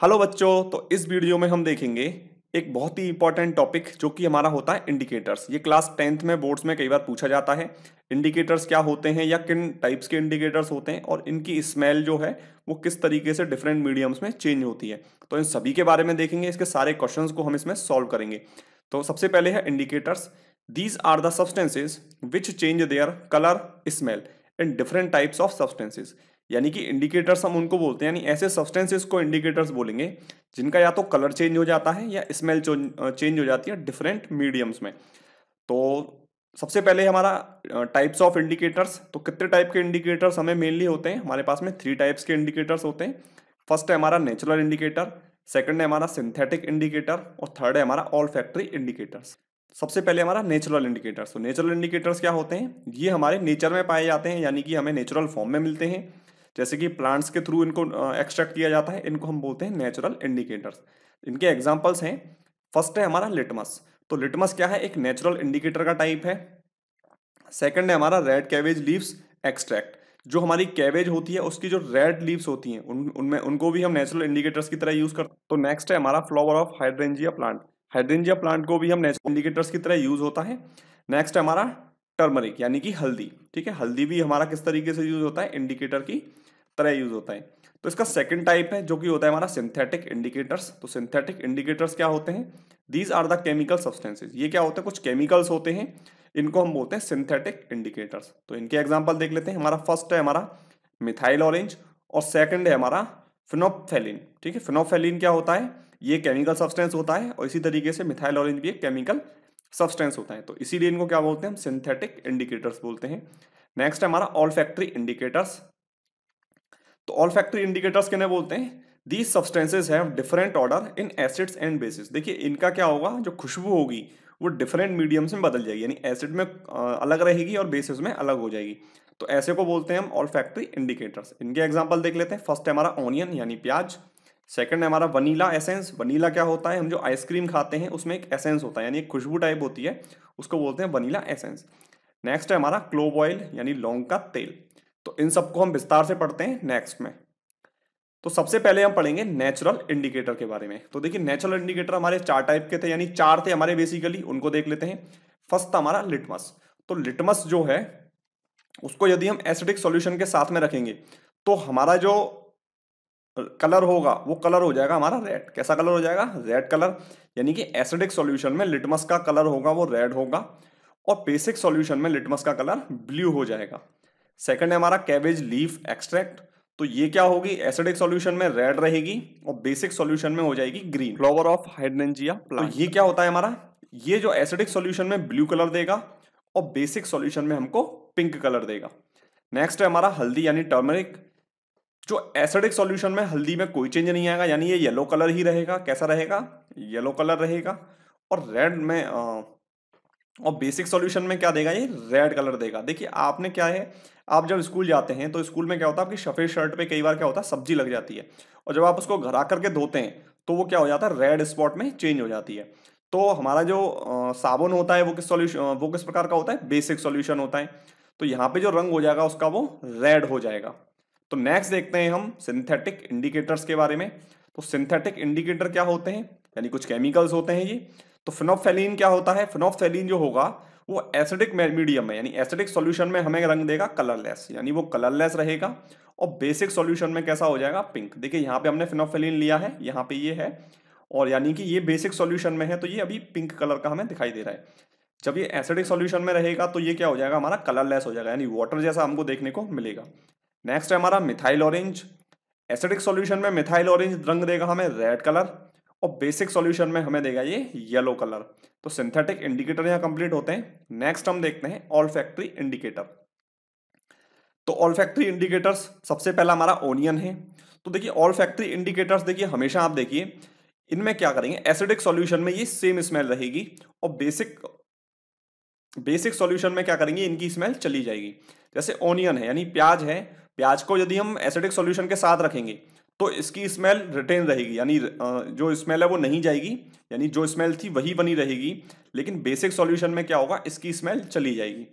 Hello बच्चों तो इस वीडियो में हम देखेंगे एक बहुत ही इंपॉर्टेंट टॉपिक जो कि हमारा होता है इंडिकेटर्स ये क्लास टेंथ में बोर्ड्स में कई बार पूछा जाता है इंडिकेटर्स क्या होते हैं या किन टाइप्स के इंडिकेटर्स होते हैं और इनकी स्मेल जो है वो किस तरीके से डिफरेंट मीडियम्स में चेंज होती है। तो इन सभी के बारे में देखेंगे, इसके सारे क्वेश्चन को हम इसमें सॉल्व करेंगे। तो सबसे पहले है indicators these are the substances which change their colour smell in different types of substances यानी कि इंडिकेटर्स हम उनको बोलते हैं, यानी ऐसे सब्सटेंसेस को इंडिकेटर्स बोलेंगे, जिनका या तो कलर चेंज हो जाता है या स्मेल चेंज हो जाती है डिफरेंट मीडियम्स में। तो सबसे पहले हमारा टाइप्स ऑफ़ इंडिकेटर्स तो कितने टाइप के इंडिकेटर्स हमें मेनली होते हैं? हमारे पास में थ्री टाइप्स के इंडिकेटर्स होते हैं। फ़र्स्ट है हमारा नेचुरल इंडिकेटर सेकंड है हमारा सिंथेटिक इंडिकेटर और थर्ड है हमारा ऑल फैक्ट्री इंडिकेटर्स सबसे पहले हमारा नेचुरल इंडिकेटर्स तो नेचुरल इंडिकेटर्स क्या होते हैं? ये हमारे नेचर में पाए जाते हैं, यानी कि हमें नेचुरल फॉर्म में मिलते हैं। जैसे कि प्लांट्स के थ्रू इनको एक्सट्रैक्ट किया जाता है, इनको हम बोलते हैं नेचुरल इंडिकेटर्स इनके एग्जाम्पल्स हैं। फ़र्स्ट है हमारा लिटमस तो लिटमस क्या है? एक नेचुरल इंडिकेटर का टाइप है। सेकेंड है हमारा रेड कैवेज लीव्स एक्सट्रैक्ट जो हमारी कैवेज होती है, उसकी जो रेड लीव्स होती हैं, उन, उनमें, उनको भी हम नेचुरल इंडिकेटर्स की तरह यूज़ करते हैं तो नेक्स्ट है हमारा flower of hydrangea plant hydrangea plant को भी हम नेचुरल इंडिकेटर्स की तरह यूज़ होता है। नेक्स्ट हमारा टर्मरिक, यानी कि हल्दी, ठीक है? हल्दी भी हमारा किस तरीके से यूज़ होता है? इंडिकेटर की तरह यूज़ होता है। तो इसका सेकंड टाइप है, जो कि होता है हमारा सिंथेटिक इंडिकेटर्स तो सिंथेटिक इंडिकेटर्स क्या होते हैं? These are the chemical substances ये क्या होते हैं? कुछ केमिकल्स होते हैं। इनको हम बोलते हैं सिंथेटिक इंडिकेटर्स तो इनके एग्ज़ाम्पल देख लेते हैं। हमारा फ़र्स्ट है हमारा मिथाइल ऑरेंज और सेकेंड है हमारा फिनोफेलिन ठीक है? फिनोफेलिन क्या होता है? ये केमिकल सब्सटेंस होता है और इसी तरीके से मिथाइल ऑरेंज भी एक केमिकल सब्सटेंस होता है। तो इसीलिए इनको क्या बोलते हैं? हम सिंथेटिक इंडिकेटर्स बोलते हैं। नेक्स्ट है हमारा ऑल फैक्ट्री इंडिकेटर्स तो ऑल फैक्ट्री इंडिकेटर्स किन्हें बोलते हैं? These substances have different order in acids and bases देखिए, इनका क्या होगा? जो खुशबू होगी, वो डिफरेंट मीडियम्स में बदल जाएगी। यानी एसिड में अलग रहेगी और बेसिस में अलग हो जाएगी। तो ऐसे को बोलते हैं हम ऑल फैक्ट्री इंडिकेटर्स इनके एग्ज़ाम्पल देख लेते हैं। फ़र्स्ट है हमारा ऑनियन यानी प्याज। सेकंड है हमारा वनीला एसेंस वनीला क्या होता है? हम जो आइसक्रीम खाते हैं, उसमें एक एसेंस होता है, यानी एक खुशबू टाइप होती है, उसको बोलते हैं वनीला एसेंस नेक्स्ट है हमारा क्लोव ऑयल यानी लौंग का तेल. तो इन सबको हम विस्तार से पढ़ते हैं नेक्स्ट में. तो सबसे पहले हम पढ़ेंगे नेचुरल इंडिकेटर के बारे में. तो देखिए नेचुरल इंडिकेटर हमारे चार टाइप के थे, यानी चार थे हमारे बेसिकली उनको देख लेते हैं. फ़र्स्ट था हमारा लिटमस तो लिटमस जो है, उसको यदि हम एसिडिक सॉल्यूशन के साथ में रखेंगे तो हमारा जो कलर होगा वो कलर हो जाएगा हमारा रेड कैसा कलर हो जाएगा? रेड कलर यानी कि एसिडिक सॉल्यूशन में लिटमस का कलर होगा वो रेड होगा और बेसिक सॉल्यूशन में लिटमस का कलर ब्लू हो जाएगा. सेकंड है हमारा कैबेज लीफ एक्सट्रैक्ट तो ये क्या होगी? एसिडिक सॉल्यूशन में रेड रहेगी और बेसिक सॉल्यूशन में हो जाएगी green flower of hydrangea plant तो ये क्या होता है हमारा? ये जो एसिडिक सॉल्यूशन में ब्लू कलर देगा और बेसिक सॉल्यूशन में हमको पिंक कलर देगा. नेक्स्ट है हमारा हल्दी यानी टर्मरिक जो एसिडिक सॉल्यूशन में हल्दी में कोई चेंज नहीं आएगा यानी ये येलो कलर ही रहेगा। कैसा रहेगा? येलो कलर रहेगा। और रेड में आ, और बेसिक सॉल्यूशन में क्या देगा? ये रेड कलर देगा। देखिए आपने क्या है आप जब स्कूल जाते हैं तो स्कूल में क्या होता है आपकी सफ़ेद शर्ट पे कई बार क्या होता है सब्ज़ी लग जाती है। और जब आप उसको घर आकर के धोते हैं तो वो क्या हो जाता है रेड स्पॉट में चेंज हो जाती है। तो हमारा जो साबुन होता है वो किस सॉल्यूशन वो किस प्रकार का होता है? बेसिक सॉल्यूशन होता है। तो यहाँ पे जो रंग हो जाएगा उसका वो रेड हो जाएगा। तो नेक्स्ट देखते हैं हम सिंथेटिक इंडिकेटर्स के बारे में। तो सिंथेटिक इंडिकेटर क्या होते हैं? यानी कुछ केमिकल्स होते हैं ये। तो फिनोफेलिन क्या होता है? फिनोफेलिन जो होगा, वो एसिडिक मीडियम में यानी एसिडिक सॉल्यूशन में हमें रंग देगा कलरलेस यानी वो कलरलेस रहेगा और बेसिक सॉल्यूशन में कैसा हो जाएगा? पिंक देखिए, यहाँ पे हमने फिनोफेलिन लिया है, यहाँ पे ये है। और यानी कि ये बेसिक सॉल्यूशन में है तो ये अभी पिंक कलर का हमें दिखाई दे रहा है। जब ये एसिडिक सॉल्यूशन में रहेगा तो ये क्या हो जाएगा? हमारा कलरलेस हो जाएगा। यानी वाटर जैसा हमको देखने को मिलेगा। नेक्स्ट है हमारा मिथाइल ऑरेंज एसिडिक सॉल्यूशन में मिथाइल ऑरेंज रंग देगा हमें रेड कलर और बेसिक सॉल्यूशन में हमें देगा ये येलो कलर तो सिंथेटिक इंडिकेटर यहाँ कंप्लीट होते हैं. नेक्स्ट हम देखते हैं ऑल फैक्ट्री इंडिकेटर तो ऑल फैक्ट्री इंडिकेटर्स सबसे पहला हमारा ओनियन है. तो देखिए ऑल फैक्ट्री इंडिकेटर्स देखिए हमेशा आप देखिए, इनमें क्या करेंगे? एसिडिक सॉल्यूशन में ये सेम स्मेल रहेगी और बेसिक बेसिक सॉल्यूशन में क्या करेंगे? इनकी स्मेल चली जाएगी. जैसे ओनियन है, यानी प्याज है प्याज को यदि हम एसिडिक सॉल्यूशन के साथ रखेंगे तो इसकी स्मेल रिटेन रहेगी, यानी जो स्मेल है वो नहीं जाएगी, यानी जो स्मेल थी वही बनी रहेगी, लेकिन बेसिक सॉल्यूशन में क्या होगा, इसकी स्मेल चली जाएगी।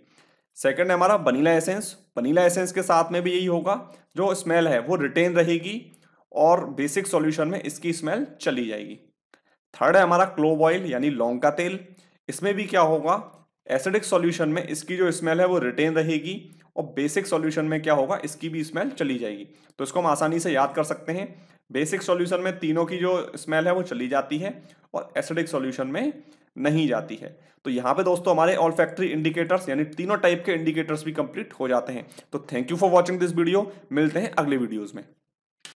सेकंड है हमारा वनीला एसेंस वनीला एसेंस के साथ में भी यही होगा, जो स्मेल है वो रिटेन रहेगी, और बेसिक सॉल्यूशन में इसकी स्मेल चली जाएगी। थर्ड है हमारा क्लोव ऑयल यानी लौंग का तेल, इसमें भी क्या होगा एसिडिक सॉल्यूशन में इसकी जो स्मेल है वो रिटेन रहेगी और बेसिक सॉल्यूशन में क्या होगा? इसकी भी स्मेल चली जाएगी। तो इसको हम आसानी से याद कर सकते हैं। बेसिक सॉल्यूशन में तीनों की जो स्मेल है वो चली जाती है और एसिडिक सॉल्यूशन में नहीं जाती है। तो यहाँ पे दोस्तों हमारे ऑल फैक्ट्री इंडिकेटर्स यानी तीनों टाइप के इंडिकेटर्स भी कंप्लीट हो जाते हैं। तो thank you for watching this video मिलते हैं अगले वीडियोज़ में।